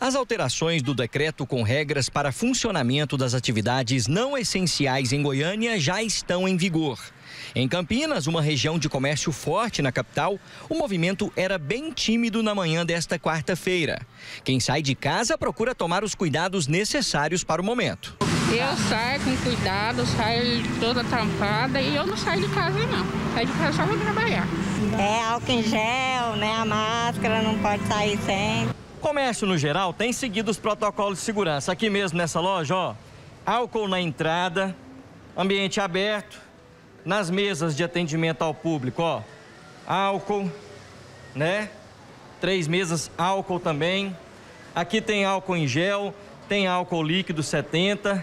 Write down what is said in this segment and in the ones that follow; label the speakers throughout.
Speaker 1: As alterações do decreto com regras para funcionamento das atividades não essenciais em Goiânia já estão em vigor. Em Campinas, uma região de comércio forte na capital, o movimento era bem tímido na manhã desta quarta-feira. Quem sai de casa procura tomar os cuidados necessários para o momento.
Speaker 2: Eu saio com cuidado, saio toda tampada e eu não saio de casa não. Saio de casa só para trabalhar.
Speaker 3: É álcool em gel, né? A máscara não pode sair sem.
Speaker 1: Comércio, no geral, tem seguido os protocolos de segurança. Aqui mesmo nessa loja, ó, álcool na entrada, ambiente aberto, nas mesas de atendimento ao público, ó, álcool, né? Três mesas, álcool também. Aqui tem álcool em gel, tem álcool líquido 70.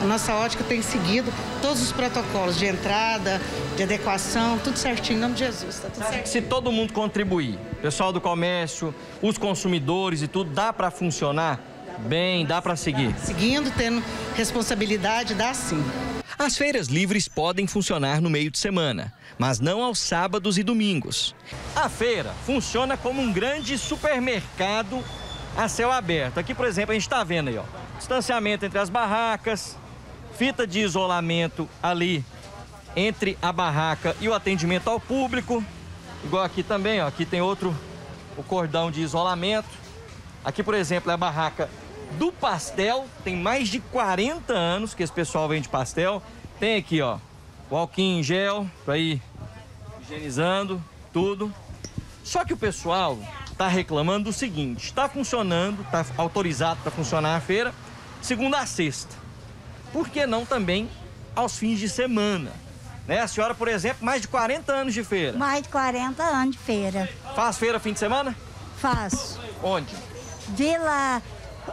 Speaker 4: A nossa ótica tem seguido todos os protocolos de entrada, de adequação, tudo certinho, em nome de Jesus. Tá tudo certo.
Speaker 1: Se todo mundo contribuir, pessoal do comércio, os consumidores e tudo, dá para funcionar bem, dá para seguir?
Speaker 4: Seguindo, tendo responsabilidade, dá sim.
Speaker 1: As feiras livres podem funcionar no meio de semana, mas não aos sábados e domingos. A feira funciona como um grande supermercado a céu aberto. Aqui, por exemplo, a gente está vendo aí, ó, distanciamento entre as barracas, fita de isolamento ali entre a barraca e o atendimento ao público. Igual aqui também, ó, aqui tem outro o cordão de isolamento. Aqui, por exemplo, é a barraca do pastel. Tem mais de 40 anos que esse pessoal vende pastel. Tem aqui, ó, o álcool em gel para ir higienizando tudo. Só que o pessoal está reclamando do seguinte: está funcionando, está autorizado para funcionar a feira, segunda a sexta. Por que não também aos fins de semana? Né? A senhora, por exemplo, mais de 40 anos de feira.
Speaker 5: Mais de 40 anos de feira.
Speaker 1: Faz feira fim de semana?
Speaker 5: Faço.
Speaker 1: Onde?
Speaker 5: Vila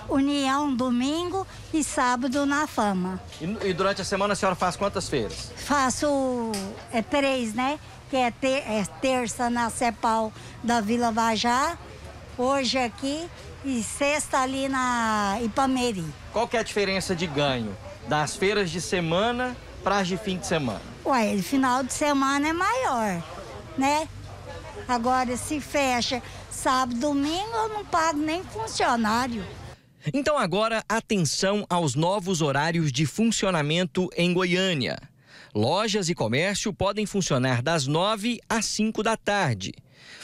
Speaker 5: União domingo e sábado na Fama.
Speaker 1: E, e durante a semana a senhora faz quantas feiras?
Speaker 5: Faço é, três, né? Que é, ter, é terça na Cepal da Vila Vajá, hoje aqui e sexta ali na Ipameri.
Speaker 1: Qual que é a diferença de ganho das feiras de semana para as de fim de semana?
Speaker 5: Ué, final de semana é maior, né? Agora, se fecha sábado, domingo, eu não pago nem funcionário.
Speaker 1: Então agora atenção aos novos horários de funcionamento em Goiânia. Lojas e comércio podem funcionar das 9 às 5 da tarde.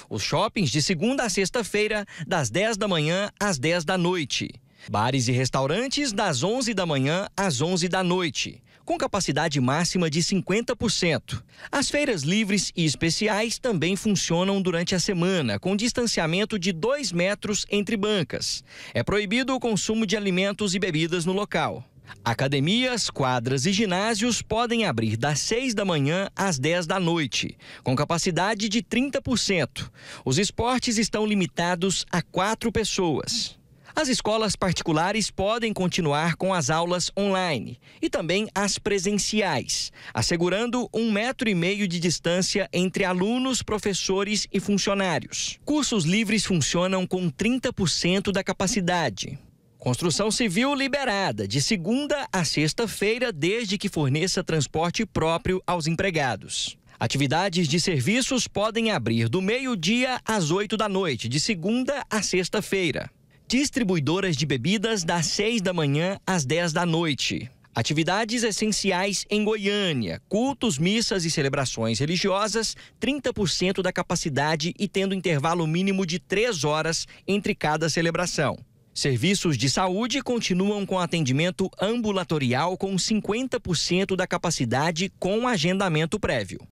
Speaker 1: Os shoppings de segunda a sexta-feira, das 10 da manhã às 10 da noite. Bares e restaurantes das 11 da manhã às 11 da noite, com capacidade máxima de 50%. As feiras livres e especiais também funcionam durante a semana, com distanciamento de 2 metros entre bancas. É proibido o consumo de alimentos e bebidas no local. Academias, quadras e ginásios podem abrir das 6 da manhã às 10 da noite, com capacidade de 30%. Os esportes estão limitados a quatro pessoas. As escolas particulares podem continuar com as aulas online e também as presenciais, assegurando um metro e meio de distância entre alunos, professores e funcionários. Cursos livres funcionam com 30% da capacidade. Construção civil liberada de segunda a sexta-feira, desde que forneça transporte próprio aos empregados. Atividades de serviços podem abrir do meio-dia às 8 da noite, de segunda a sexta-feira. Distribuidoras de bebidas das 6 da manhã às 10 da noite. Atividades essenciais em Goiânia, cultos, missas e celebrações religiosas, 30% da capacidade e tendo intervalo mínimo de 3 horas entre cada celebração. Serviços de saúde continuam com atendimento ambulatorial com 50% da capacidade com agendamento prévio.